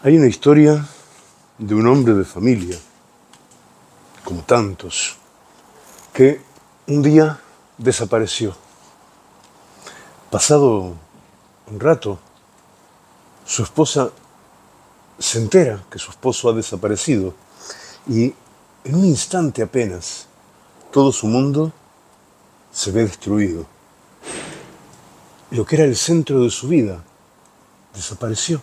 Hay una historia de un hombre de familia, como tantos, que un día desapareció. Pasado un rato, su esposa se entera que su esposo ha desaparecido y en un instante apenas todo su mundo se ve destruido. Lo que era el centro de su vida desapareció.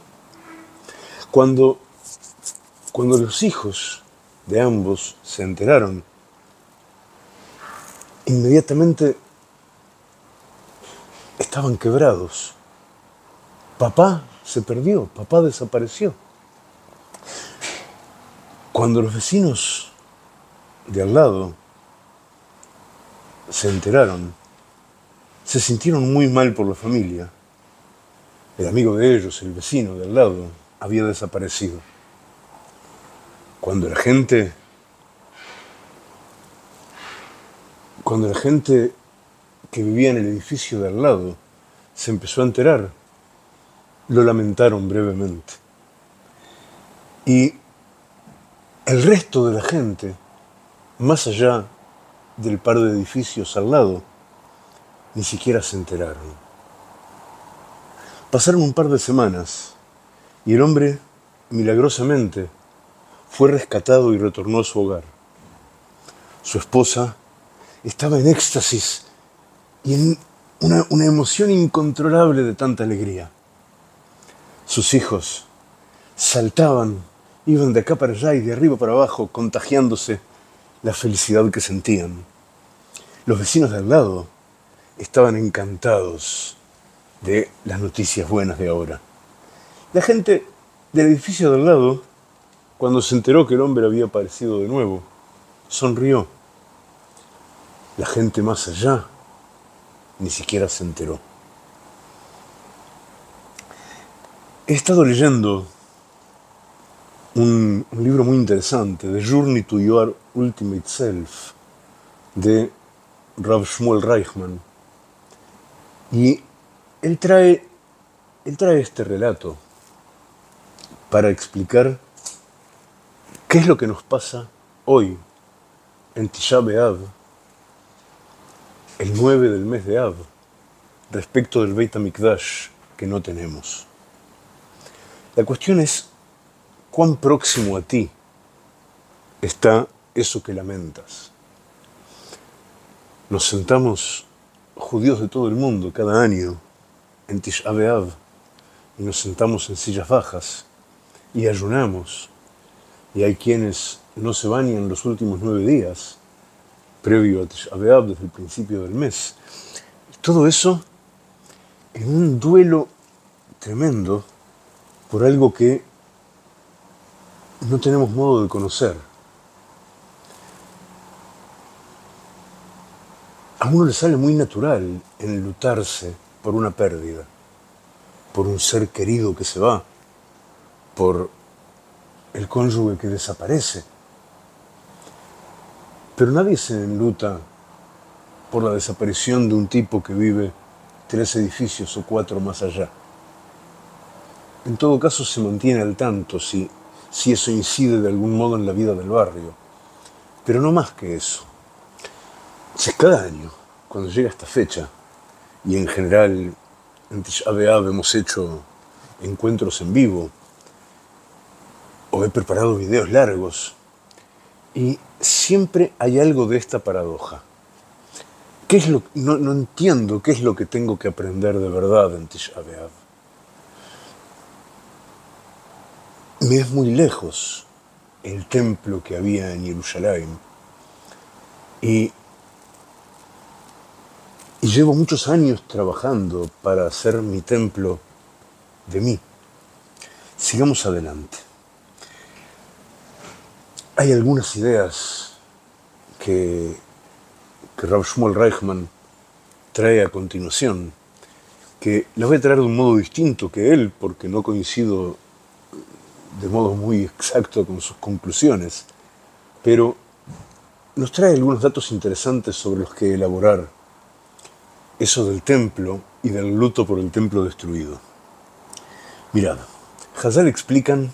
Cuando, cuando los hijos de ambos se enteraron, inmediatamente estaban quebrados. Papá se perdió, papá desapareció. Cuando los vecinos de al lado se enteraron, se sintieron muy mal por la familia. El amigo de ellos, el vecino de al lado, había desaparecido. Cuando la gente, cuando la gente que vivía en el edificio de al lado se empezó a enterar, lo lamentaron brevemente. Y el resto de la gente, más allá del par de edificios al lado, ni siquiera se enteraron. Pasaron un par de semanas y el hombre, milagrosamente, fue rescatado y retornó a su hogar. Su esposa estaba en éxtasis y en una, emoción incontrolable de tanta alegría. Sus hijos saltaban, iban de acá para allá y de arriba para abajo, contagiándose la felicidad que sentían. Los vecinos de al lado estaban encantados de las noticias buenas de ahora. La gente del edificio de al lado, cuando se enteró que el hombre había aparecido de nuevo, sonrió. La gente más allá ni siquiera se enteró. He estado leyendo un, libro muy interesante, The Journey to Your Ultimate Self, de Rav Shmuel Reichman. Y él trae, él trae este relato para explicar qué es lo que nos pasa hoy en Tisha B'Av, el 9 del mes de Av, respecto del Beit HaMikdash que no tenemos. La cuestión es cuán próximo a ti está eso que lamentas. Nos sentamos judíos de todo el mundo cada año en Tisha B'Av y nos sentamos en sillas bajas y ayunamos. Y hay quienes no se bañan los últimos nueve días, previo a Tisha B'Av, desde el principio del mes. Todo eso en un duelo tremendo por algo que no tenemos modo de conocer. A uno le sale muy natural enlutarse por una pérdida, por un ser querido que se va, por el cónyuge que desaparece. Pero nadie se enluta por la desaparición de un tipo que vive tres edificios o cuatro más allá. En todo caso se mantiene al tanto si, si eso incide de algún modo en la vida del barrio. Pero no más que eso. Si cada año, cuando llega esta fecha, y en general en Tisha hemos hecho encuentros en vivo, o he preparado videos largos, y siempre hay algo de esta paradoja. ¿Qué es lo, no, entiendo qué es lo que tengo que aprender de verdad en Tisha B'Av. Me es muy lejos el templo que había en Jerusalén. Y, y llevo muchos años trabajando para hacer mi templo de mí. Sigamos adelante. Hay algunas ideas que, que Rav Shmuel Reichman trae a continuación, que las voy a traer de un modo distinto que él, porque no coincido de modo muy exacto con sus conclusiones, pero nos trae algunos datos interesantes sobre los que elaborar eso del templo y del luto por el templo destruido. Mirad, Hazal explican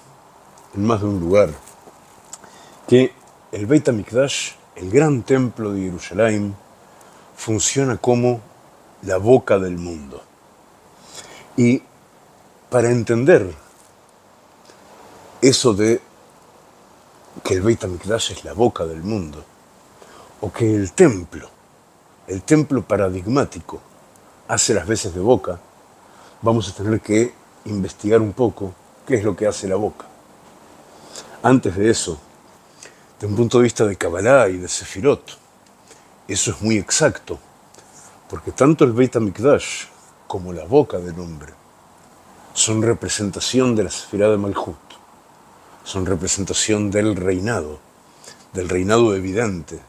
en más de un lugar que el Beit HaMikdash, el gran templo de Jerusalén, funciona como la boca del mundo. Y para entender eso de que el Beit HaMikdash es la boca del mundo, o que el templo, el templo paradigmático, hace las veces de boca, vamos a tener que investigar un poco qué es lo que hace la boca. Antes de eso, de un punto de vista de Kabbalah y de Sefirot, eso es muy exacto, porque tanto el Beit HaMikdash como la boca del hombre son representación de la Sefirah de Malhut, son representación del reinado, del reinado evidente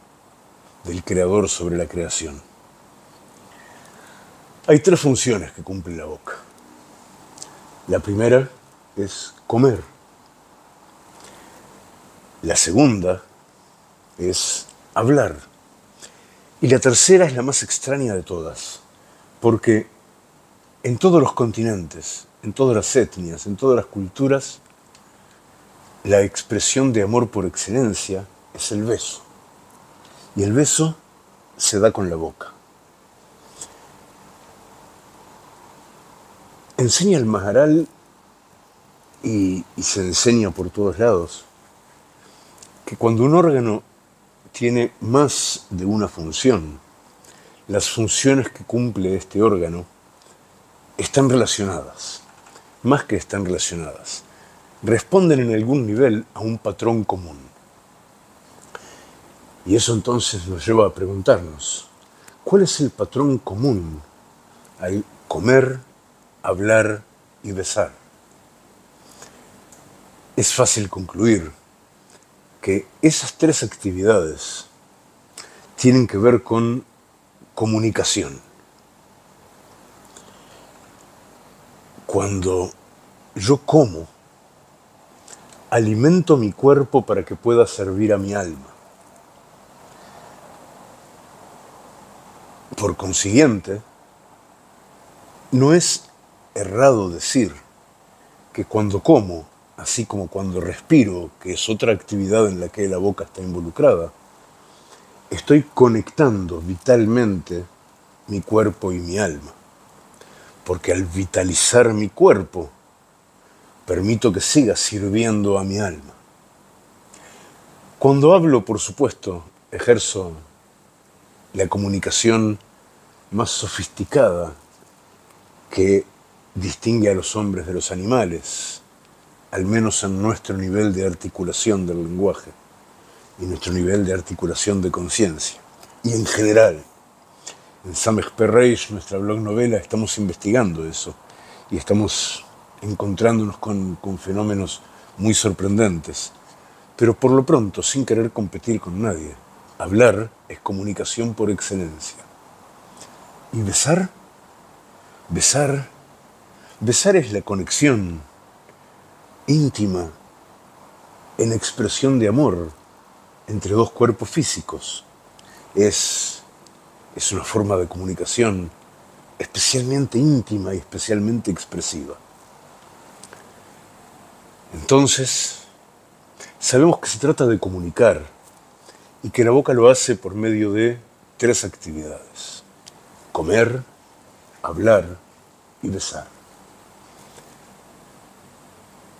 del Creador sobre la creación. Hay tres funciones que cumple la boca. La primera es comer. La segunda es hablar. Y la tercera es la más extraña de todas, porque en todos los continentes, en todas las etnias, en todas las culturas, la expresión de amor por excelencia es el beso. Y el beso se da con la boca. enseña el Maharal y, se enseña por todos lados que cuando un órgano tiene más de una función, las funciones que cumple este órgano están relacionadas, más que están relacionadas, responden en algún nivel a un patrón común. Y eso entonces nos lleva a preguntarnos, ¿cuál es el patrón común al comer, hablar y besar. Es fácil concluir que esas tres actividades tienen que ver con comunicación. Cuando yo como, alimento mi cuerpo para que pueda servir a mi alma. Por consiguiente, no es errado decir que cuando como, así como cuando respiro, que es otra actividad en la que la boca está involucrada, estoy conectando vitalmente mi cuerpo y mi alma. Porque al vitalizar mi cuerpo, permito que siga sirviendo a mi alma. Cuando hablo, por supuesto, ejerzo la comunicación más sofisticada que distingue a los hombres de los animales, al menos en nuestro nivel de articulación del lenguaje y nuestro nivel de articulación de conciencia. Y en general, en Samech Perreish, nuestra blog novela, estamos investigando eso y estamos encontrándonos con, con fenómenos muy sorprendentes, pero por lo pronto sin querer competir con nadie. Hablar es comunicación por excelencia. ¿Y besar? Besar Besar es la conexión íntima en expresión de amor entre dos cuerpos físicos. Es, es una forma de comunicación especialmente íntima y especialmente expresiva. Entonces, sabemos que se trata de comunicar y que la boca lo hace por medio de tres actividades. Comer, hablar y besar.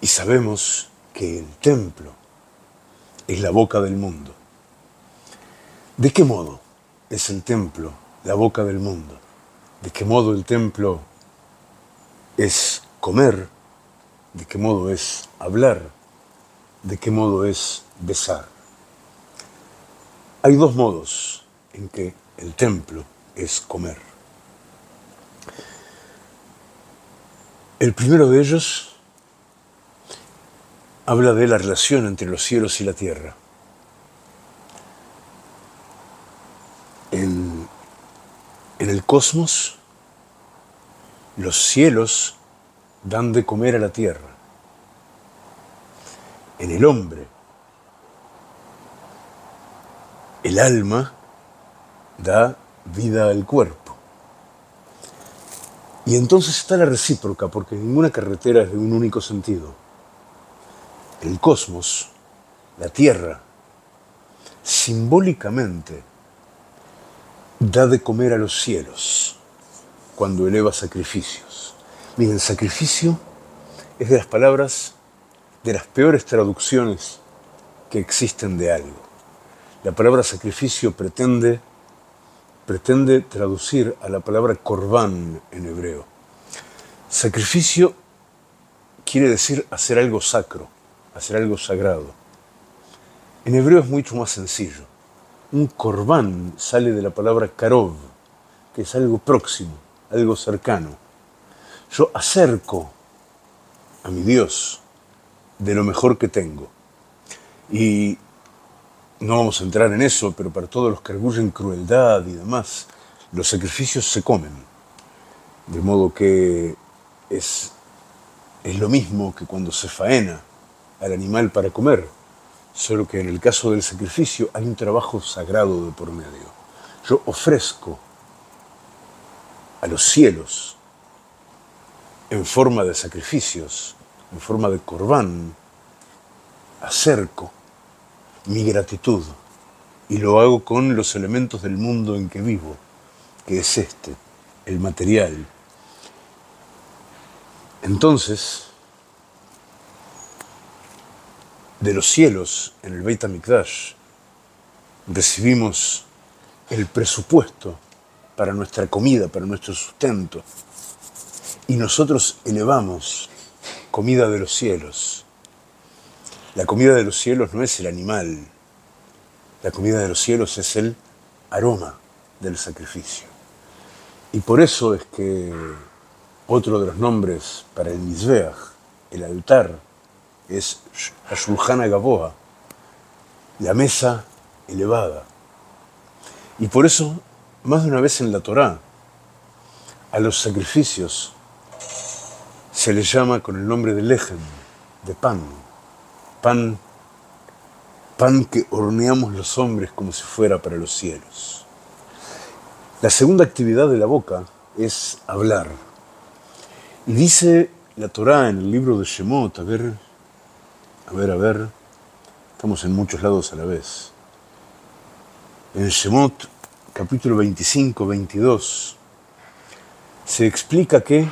Y sabemos que el templo es la boca del mundo. ¿De qué modo es el templo la boca del mundo? ¿De qué modo el templo es comer? ¿De qué modo es hablar? ¿De qué modo es besar? Hay dos modos en que el templo es comer. El primero de ellos habla de la relación entre los cielos y la tierra. En, el cosmos, los cielos dan de comer a la tierra. En el hombre, el alma da vida al cuerpo. Y entonces está la recíproca, porque ninguna carretera es de un único sentido el cosmos, la Tierra, simbólicamente da de comer a los cielos cuando eleva sacrificios. Miren, sacrificio es de las palabras, de las peores traducciones que existen de algo. La palabra sacrificio pretende, pretende traducir a la palabra corbán en hebreo. Sacrificio quiere decir hacer algo sacro, hacer algo sagrado. En hebreo es mucho más sencillo. Un corbán sale de la palabra karov, que es algo próximo, algo cercano. Yo acerco a mi Dios de lo mejor que tengo. Y no vamos a entrar en eso, pero para todos los que arguyen crueldad y demás, los sacrificios se comen. De modo que es, es lo mismo que cuando se faena al animal para comer, solo que en el caso del sacrificio hay un trabajo sagrado de por medio. Yo ofrezco a los cielos en forma de sacrificios, en forma de corbán, acerco mi gratitud y lo hago con los elementos del mundo en que vivo, que es este, el material. Entonces, de los cielos en el Beit HaMikdash recibimos el presupuesto para nuestra comida, para nuestro sustento, y nosotros elevamos comida de los cielos. La comida de los cielos no es el animal, la comida de los cielos es el aroma del sacrificio. Y por eso es que otro de los nombres para el Mizbeach, el altar, es Ashulhana Gaboa, la mesa elevada. Y por eso, más de una vez en la Torá, a los sacrificios se les llama con el nombre de lejem, de pan, pan, pan que horneamos los hombres como si fuera para los cielos. La segunda actividad de la boca es hablar. Y dice la Torá en el libro de Shemot, a ver, a ver, a ver, estamos en muchos lados a la vez. En Shemot, capítulo 25, 22, se explica que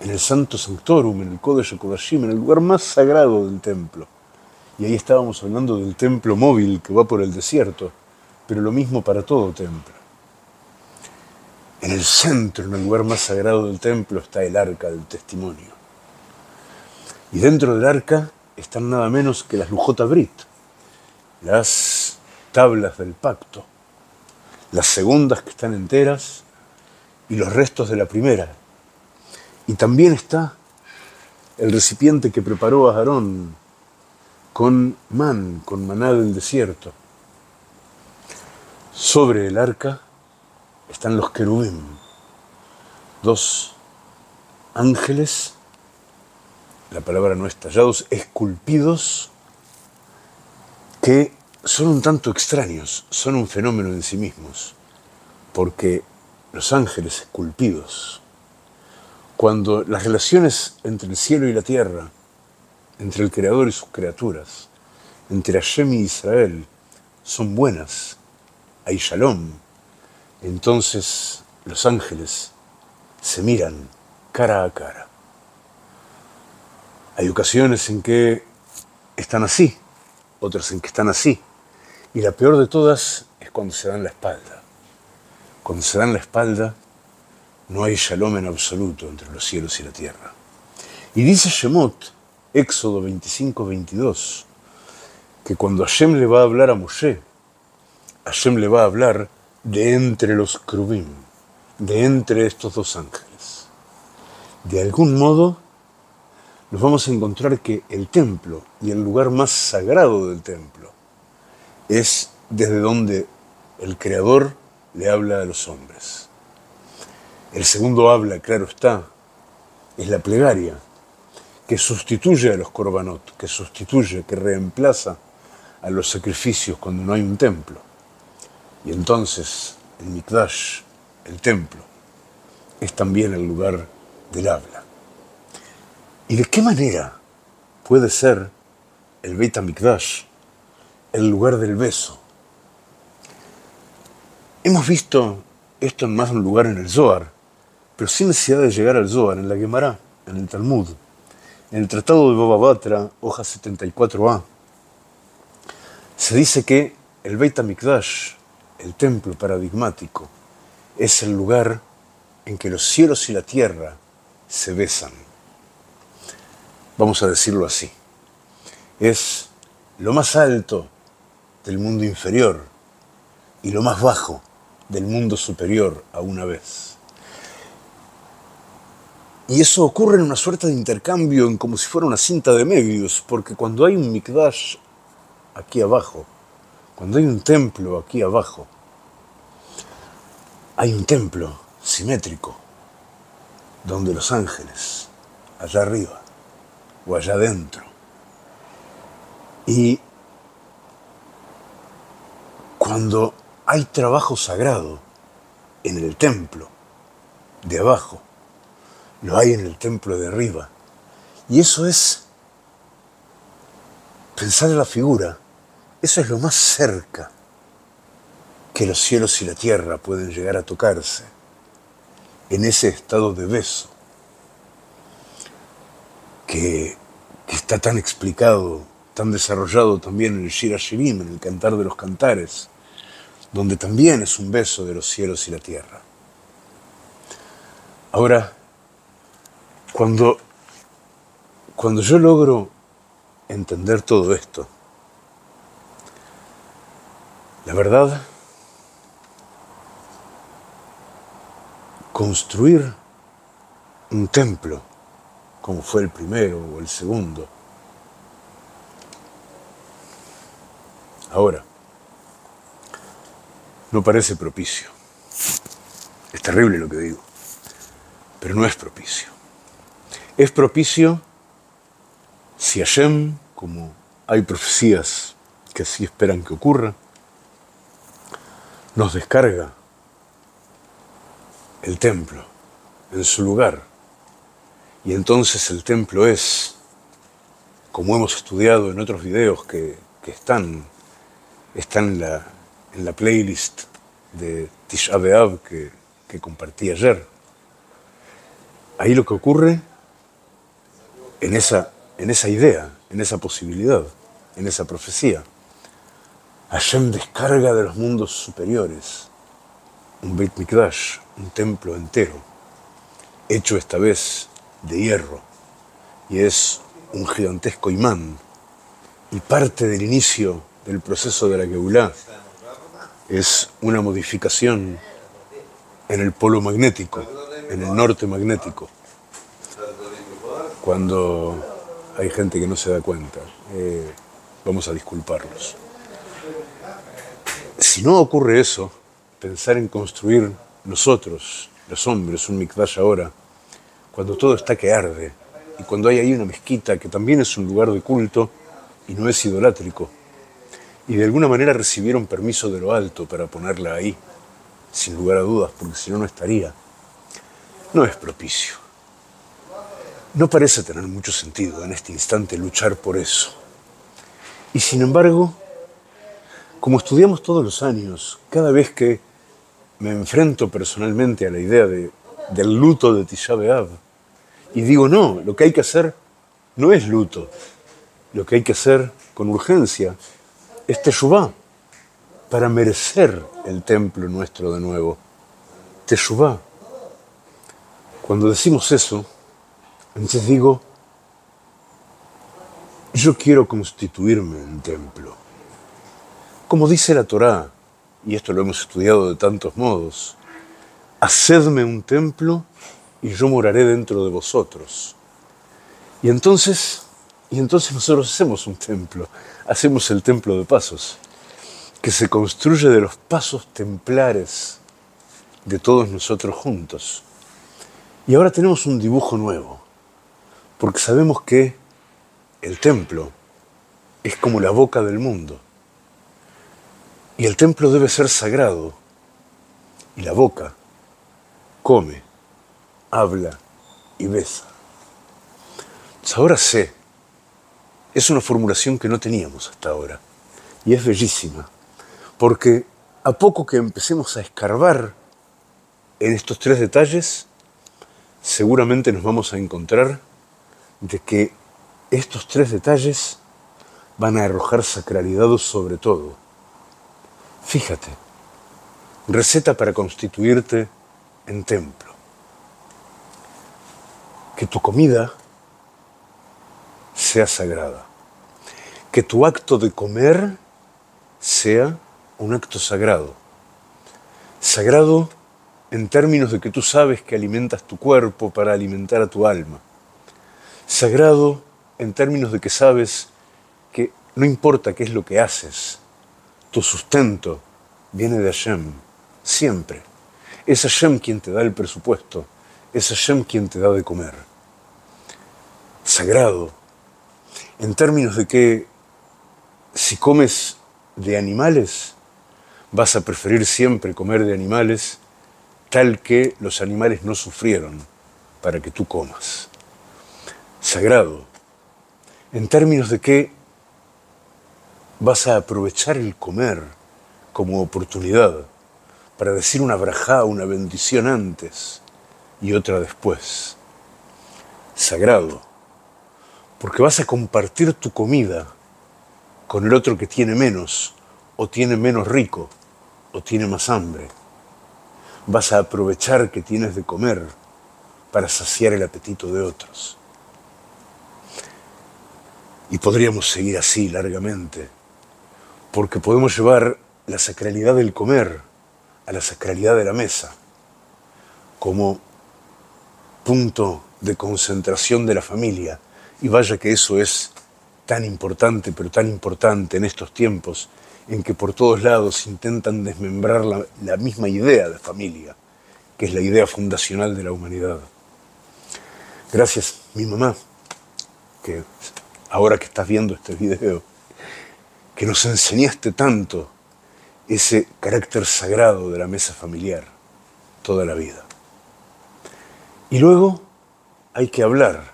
en el Santo Sanctorum, en el Kodesh Kodashim, en el lugar más sagrado del templo, y ahí estábamos hablando del templo móvil que va por el desierto, pero lo mismo para todo templo. En el centro, en el lugar más sagrado del templo, está el arca del testimonio. Y dentro del arca están nada menos que las Lujota Brit, las tablas del pacto, las segundas que están enteras y los restos de la primera. Y también está el recipiente que preparó a Aarón con man, con maná del desierto. Sobre el arca están los querubim, dos ángeles la palabra no es tallados, esculpidos, que son un tanto extraños, son un fenómeno en sí mismos, porque los ángeles esculpidos, cuando las relaciones entre el cielo y la tierra, entre el Creador y sus criaturas, entre Hashem y Israel, son buenas, hay shalom, entonces los ángeles se miran cara a cara. Hay ocasiones en que están así, otras en que están así. Y la peor de todas es cuando se dan la espalda. Cuando se dan la espalda, no hay shalom en absoluto entre los cielos y la tierra. Y dice Shemot, Éxodo 25, 22, que cuando Hashem le va a hablar a Moshe, Hashem le va a hablar de entre los crubim, de entre estos dos ángeles. De algún modo, nos vamos a encontrar que el templo y el lugar más sagrado del templo es desde donde el Creador le habla a los hombres. El segundo habla, claro está, es la plegaria, que sustituye a los korbanot, que sustituye, que reemplaza a los sacrificios cuando no hay un templo. Y entonces el Mikdash, el templo, es también el lugar del habla. ¿Y de qué manera puede ser el Beit HaMikdash, el lugar del beso. Hemos visto esto en más de un lugar en el Zohar, pero sin necesidad de llegar al Zohar, en la Gemara, en el Talmud, en el Tratado de Baba Batra, hoja 74a, se dice que el Beit HaMikdash, el templo paradigmático, es el lugar en que los cielos y la tierra se besan. Vamos a decirlo así. Es lo más alto del mundo inferior y lo más bajo del mundo superior a una vez. Y eso ocurre en una suerte de intercambio, en como si fuera una cinta de medios, porque cuando hay un Mikdash aquí abajo, cuando hay un templo aquí abajo, hay un templo simétrico, donde los ángeles, allá arriba o allá adentro, y cuando hay trabajo sagrado en el templo de abajo, lo hay en el templo de arriba. Y eso es, pensar en la figura, eso es lo más cerca que los cielos y la tierra pueden llegar a tocarse en ese estado de beso que, está tan explicado, tan desarrollado también en el Shira Shirim, en el Cantar de los Cantares, donde también es un beso de los cielos y la tierra. Ahora, cuando, cuando yo logro entender todo esto, la verdad construir un templo, como fue el primero o el segundo. Ahora, no parece propicio. Es terrible lo que digo, pero no es propicio. Es propicio si Hashem, como hay profecías que así esperan que ocurra, nos descarga el templo en su lugar. Y entonces el templo es, como hemos estudiado en otros videos que, están, están en, la, en la playlist de Tisha B'Av que, que compartí ayer, ahí lo que ocurre en esa, en esa idea, en esa posibilidad, en esa profecía. Hashem descarga de los mundos superiores un Beit Mikdash, un templo entero, hecho esta vez de hierro, y es un gigantesco imán, y parte del inicio del proceso de la Geulah es una modificación en el polo magnético, en el norte magnético, cuando hay gente que no se da cuenta. Eh, vamos a disculparlos. Si no ocurre eso, pensar en construir nosotros, los hombres, un mikdash ahora, cuando todo está que arde, y cuando hay ahí una mezquita que también es un lugar de culto y no es idolátrico, y de alguna manera recibieron permiso de lo alto para ponerla ahí, sin lugar a dudas, porque si no, no estaría, no es propicio. No parece tener mucho sentido en este instante luchar por eso. Y sin embargo, como estudiamos todos los años, cada vez que me enfrento personalmente a la idea de, del luto de Tisha B'Av y digo, no, lo que hay que hacer no es luto, lo que hay que hacer con urgencia es Teshuvah, para merecer el templo nuestro de nuevo. Teshuvah. Cuando decimos eso, entonces digo, yo quiero constituirme un templo. Como dice la Torá, y esto lo hemos estudiado de tantos modos, hacedme un templo y yo moraré dentro de vosotros. Y entonces, y entonces nosotros hacemos un templo, hacemos el templo de pasos, que se construye de los pasos templares de todos nosotros juntos. Y ahora tenemos un dibujo nuevo, porque sabemos que el templo es como la boca del mundo. Y el templo debe ser sagrado. Y la boca come, habla y besa. ahora sé es una formulación que no teníamos hasta ahora. Y es bellísima, porque a poco que empecemos a escarbar en estos tres detalles, seguramente nos vamos a encontrar de que estos tres detalles van a arrojar sacralidad sobre todo. Fíjate, receta para constituirte en templo. Que tu comida sea sagrada. Que tu acto de comer sea un acto sagrado. Sagrado en términos de que tú sabes que alimentas tu cuerpo para alimentar a tu alma. Sagrado en términos de que sabes que no importa qué es lo que haces, tu sustento viene de Hashem, siempre. Es Hashem quien te da el presupuesto, es Hashem quien te da de comer. Sagrado, en términos de que si comes de animales, vas a preferir siempre comer de animales tal que los animales no sufrieron para que tú comas. Sagrado, en términos de que vas a aprovechar el comer como oportunidad para decir una brajá, una bendición antes y otra después. Sagrado, porque vas a compartir tu comida con el otro que tiene menos, o tiene menos rico, o tiene más hambre. Vas a aprovechar que tienes de comer para saciar el apetito de otros. Y podríamos seguir así largamente, porque podemos llevar la sacralidad del comer a la sacralidad de la mesa, como punto de concentración de la familia. Y vaya que eso es tan importante, pero tan importante en estos tiempos en que por todos lados intentan desmembrar la, misma idea de familia, que es la idea fundacional de la humanidad. Gracias, mi mamá, que ahora que estás viendo este video, que nos enseñaste tanto ese carácter sagrado de la mesa familiar toda la vida. Y luego hay que hablar.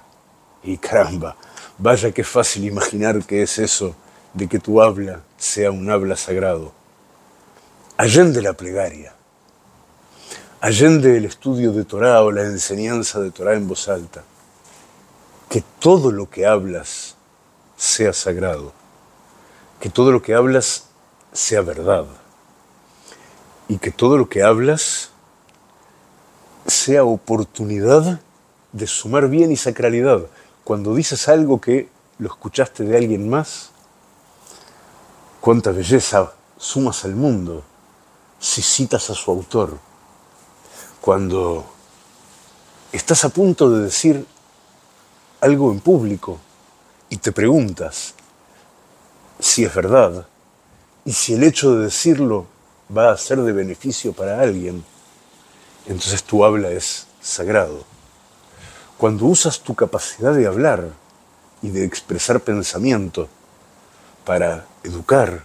Y caramba, vaya que fácil imaginar que es eso de que tu habla sea un habla sagrado. Allende la plegaria, allende el estudio de Torah o la enseñanza de Torah en voz alta, que todo lo que hablas sea sagrado, que todo lo que hablas sea verdad y que todo lo que hablas sea oportunidad de sumar bien y sacralidad. Cuando dices algo que lo escuchaste de alguien más, cuánta belleza sumas al mundo si citas a su autor. Cuando estás a punto de decir algo en público y te preguntas si es verdad y si el hecho de decirlo va a ser de beneficio para alguien, entonces tu habla es sagrado. Cuando usas tu capacidad de hablar y de expresar pensamiento para educar,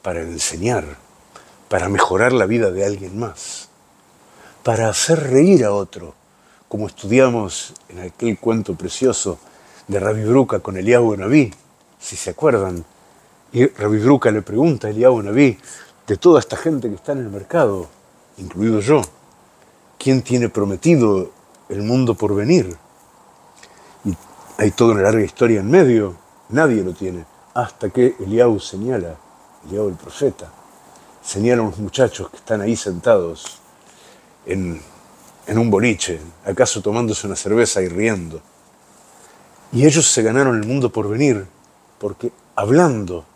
para enseñar, para mejorar la vida de alguien más, para hacer reír a otro, como estudiamos en aquel cuento precioso de Rabbi Bruca con Eliyahu Naví, si se acuerdan. Y Rabbi Bruca le pregunta a Eliyahu Naví, de toda esta gente que está en el mercado, incluido yo, ¿quién tiene prometido el mundo por venir? Hay toda una larga historia en medio, nadie lo tiene, hasta que Eliyahu señala, Eliyahu el profeta, señala a unos muchachos que están ahí sentados en, en un boliche, acaso tomándose una cerveza y riendo. Y ellos se ganaron el mundo por venir, porque hablando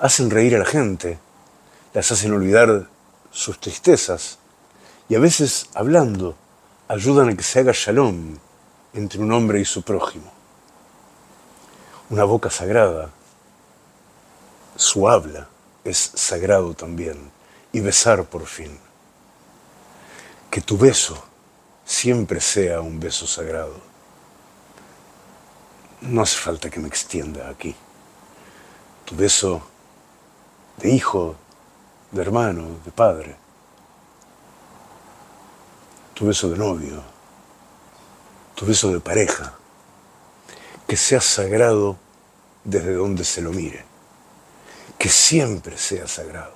hacen reír a la gente, las hacen olvidar sus tristezas, y a veces hablando ayudan a que se haga shalom entre un hombre y su prójimo. Una boca sagrada, su habla es sagrado también, y besar por fin. Que tu beso siempre sea un beso sagrado. No hace falta que me extienda aquí. Tu beso de hijo, de hermano, de padre. Tu beso de novio. Tu beso de pareja. Que sea sagrado desde donde se lo mire. Que siempre sea sagrado.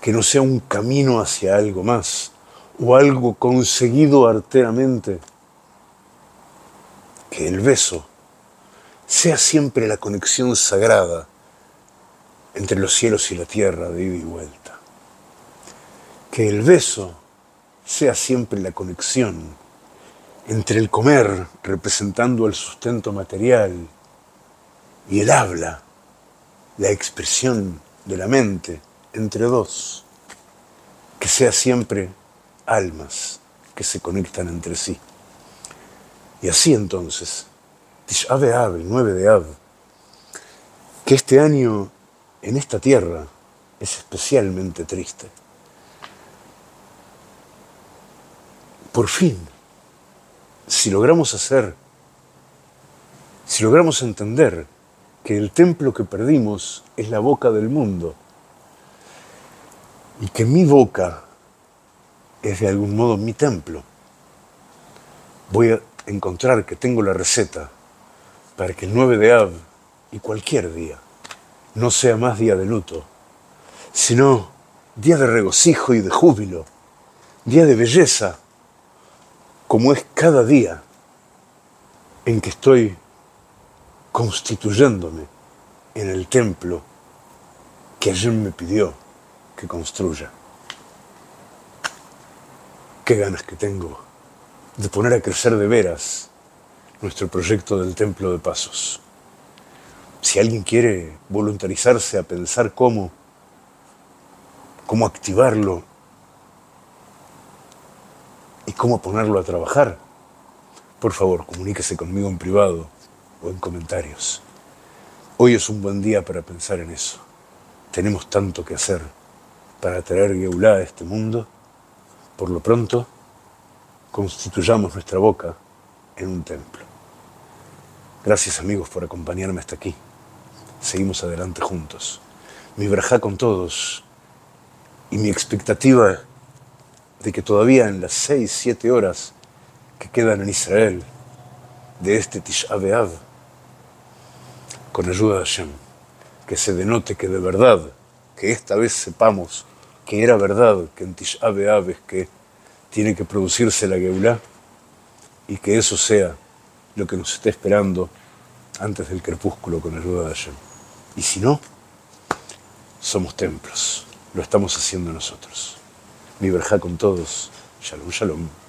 Que no sea un camino hacia algo más o algo conseguido arteramente. Que el beso sea siempre la conexión sagrada entre los cielos y la tierra de ida y vuelta. Que el beso sea siempre la conexión entre el comer, representando el sustento material, y el habla, la expresión de la mente, entre dos. Que sea siempre almas que se conectan entre sí. Y así entonces, Ave Ave, el 9 de Av, que este año en esta tierra es especialmente triste. Por fin, si logramos hacer, si logramos entender que el templo que perdimos es la boca del mundo y que mi boca es de algún modo mi templo, voy a encontrar que tengo la receta para que el 9 de Av y cualquier día no sea más día de luto, sino día de regocijo y de júbilo, día de belleza, como es cada día en que estoy constituyéndome en el templo que ayer me pidió que construya. Qué ganas que tengo de poner a crecer de veras nuestro proyecto del Templo de Pasos. Si alguien quiere voluntarizarse a pensar cómo, cómo activarlo y cómo ponerlo a trabajar, por favor, comuníquese conmigo en privado o en comentarios. Hoy es un buen día para pensar en eso. Tenemos tanto que hacer para traer Geulá a este mundo. Por lo pronto, constituyamos nuestra boca en un templo. Gracias amigos por acompañarme hasta aquí seguimos adelante juntos. Mi verja con todos y mi expectativa de que todavía en las seis, siete horas que quedan en Israel de este Tisha B'Av, con ayuda de Hashem, que se denote que de verdad, que esta vez sepamos que era verdad que en Tisha B'Av es que tiene que producirse la Geulah y que eso sea lo que nos esté esperando antes del crepúsculo con ayuda de Hashem. Y si no, somos templos. Lo estamos haciendo nosotros. Mi verja con todos. Shalom, shalom.